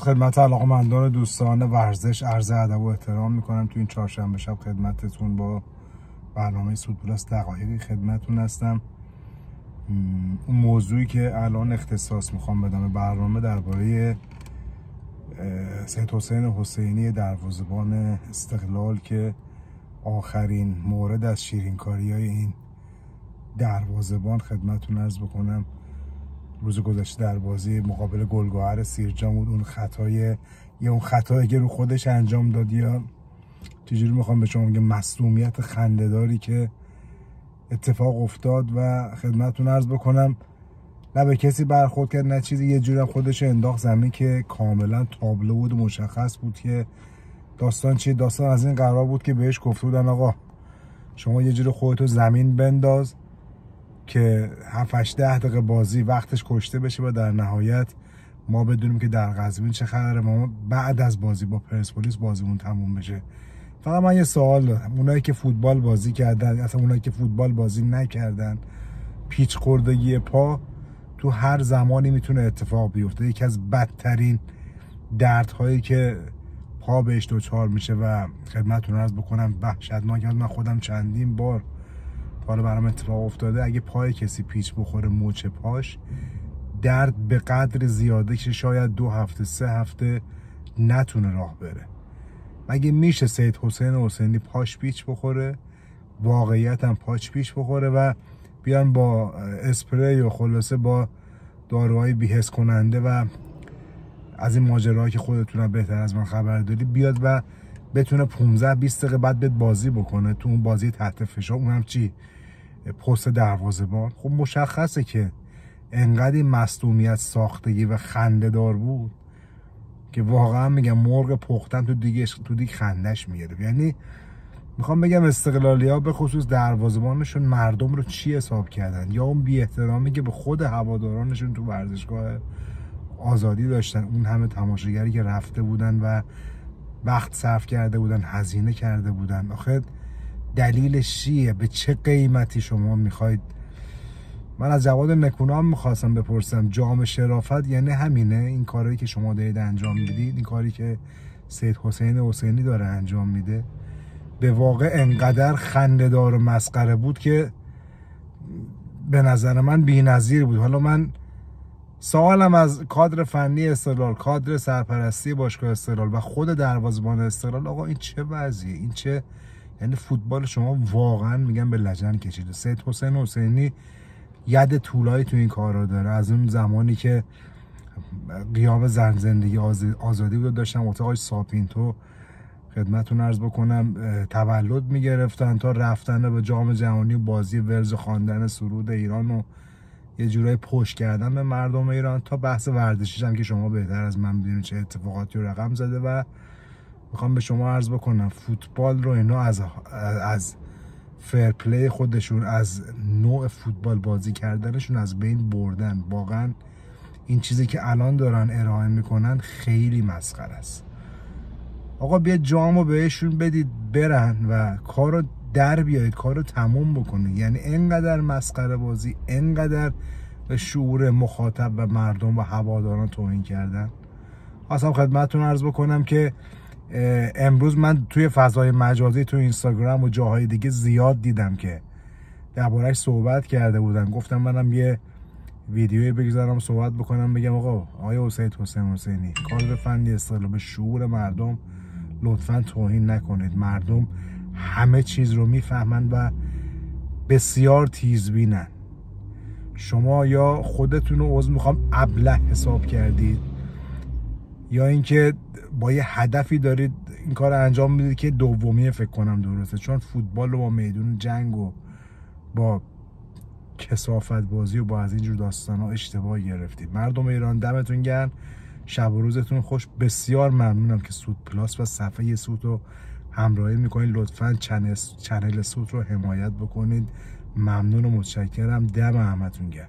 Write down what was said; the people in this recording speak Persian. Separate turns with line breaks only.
خدمت علاقمندان دوستان ورزش عرض ادب و احترام می‌کنم تو این چهارشنبه شب خدمتتون با برنامه سود پلاس دقایقی خدمتتون هستم. اون موضوعی که الان اختصاص می‌خوام بدم برنامه درباره سید حسین حسینی دروازه‌بان استقلال که آخرین مورد از شیرینکاری های این دروازه‌بان خدمتتون عرض بکنم. روز گذشته در بازی مقابل گلگوهر سیرجان بود. اون خطای یه اون خطایی که رو خودش انجام داد یا چجوری می‌خوام به شما بگم مصومیت خندهداری که اتفاق افتاد و خدمتتون عرض بکنم نه به کسی برخورد کرد نه چیزی. یه جورم خودش انداخت زمین که کاملا تابلو بود مشخص بود که داستان چیه. داستان از این قرار بود که بهش گفته بودن آقا شما یه جور خودتو زمین بنداز. که 7 ده دقیقه بازی وقتش کشته بشه و در نهایت ما بدونیم که در قزوین چه خبره. ما بعد از بازی با پرسپولیس بازیمون تموم بشه. فقط من یه سوال دارم. اونایی که فوتبال بازی کردن اصلا اونایی که فوتبال بازی نکردن پیچ خوردگی پا تو هر زمانی می‌تونه اتفاق بیفته. یکی از بدترین دردهایی که پا بهش دوچار میشه و خدمتتون عرض بکنم وحشتناک. من خودم چندین بار حالا برام اتفاق افتاده اگه پای کسی پیچ بخوره موچه پاش درد به قدر زیاده که شاید دو هفته سه هفته نتونه راه بره. مگه میشه سید حسین حسینی پاش پیچ بخوره؟ واقعیت هم پاش پیچ بخوره و بیان با اسپری و خلاصه با داروهای بیهس کننده و از این ماجراهایی که خودتون بهتر از من خبر داری بیاد و بتونه 15 20 دقیقه بعد بهت بازی بکنه تو اون بازی تحت فشار اونم چی؟ پست دروازه‌بان. خب مشخصه که انقدر این مصدومیت ساختگی و خنده دار بود که واقعا میگم مرغ پختن تو دیگه تو دیگه خندش می‌گیره یعنی می‌خوام بگم استقلالی ها به خصوص دروازه‌بانشون مردم رو چی حساب کردن؟ یا اون بی احترامی که به خود هوادارانشون تو ورزشگاه آزادی داشتن اون همه تماشاگری که رفته بودن و وقت صرف کرده بودن هزینه کرده بودن. آخه دلیلش چیه؟ به چه قیمتی شما می‌خواید؟ من از جواد نکونام می‌خواستم بپرسم. جام شرافت یعنی همینه؟ این کاری که شما دارید انجام می‌دید این کاری که سید حسین حسینی داره انجام میده به واقع انقدر خندهدار و مسخره بود که به نظر من بی‌نظیر بود. حالا من سوالم از کادر فنی استقلال کادر سرپرستی باشگاه استقلال و خود دروازه‌بان استقلال آقا این چه وضعیه؟ این چه یعنی فوتبال شما واقعا میگن به لجن کشیده. سید حسین حسینی ید طولایی تو این کارا داره. از اون زمانی که قیام زن زندگی آزادی بود داشتم اتاقای ساپینتو خدمتون ارز بکنم تولد می‌گرفتن تا رفتن به جام جهانی بازی ورز خواندن سرود ایران و یه جورای پشت کردن به مردم ایران تا بحث ورزشیش هم که شما بهتر از من می‌دونید چه اتفاقاتی رو رقم زده و می‌خوام به شما عرض بکنم فوتبال رو اینا از از فرپلی خودشون از نوع فوتبال بازی کردنشون از بین بردن. واقعا این چیزی که الان دارن ارائه می‌کنن خیلی مسخره است. آقا بیا جامو بهشون بدید برن و کارو در بیایید کار رو تموم بکنید یعنی انقدر مسخره بازی انقدر به شعور مخاطب و مردم و هواداران توهین کردن. خواستم خدمتتون عرض بکنم که امروز من توی فضای مجازی توی اینستاگرام و جاهای دیگه زیاد دیدم که دربارهش صحبت کرده بودن. گفتم منم یه ویدیوی بگذارم صحبت بکنم بگم آقا آیا حسین حسین حسینی کار فنی استقلال به شعور مردم لطفا توهین نکنید. مردم همه چیز رو می‌فهمند و بسیار تیزبینن. شما یا خودتون رو عضو می‌خوام ابله حساب کردید یا اینکه با یه هدفی دارید این کار انجام می‌دید که دومی فکر کنم درسته. چون فوتبال رو با میدون جنگ و با کسافت بازی و با از اینجور داستان ها اشتباه گرفتید. مردم ایران دمتون گرم. شب و روزتون خوش. بسیار ممنونم که سود پلاس و صفحه سود رو همراهی می‌کنید. لطفا چنل سود رو حمایت بکنید. ممنون و متشکرم. دم همتون گرم.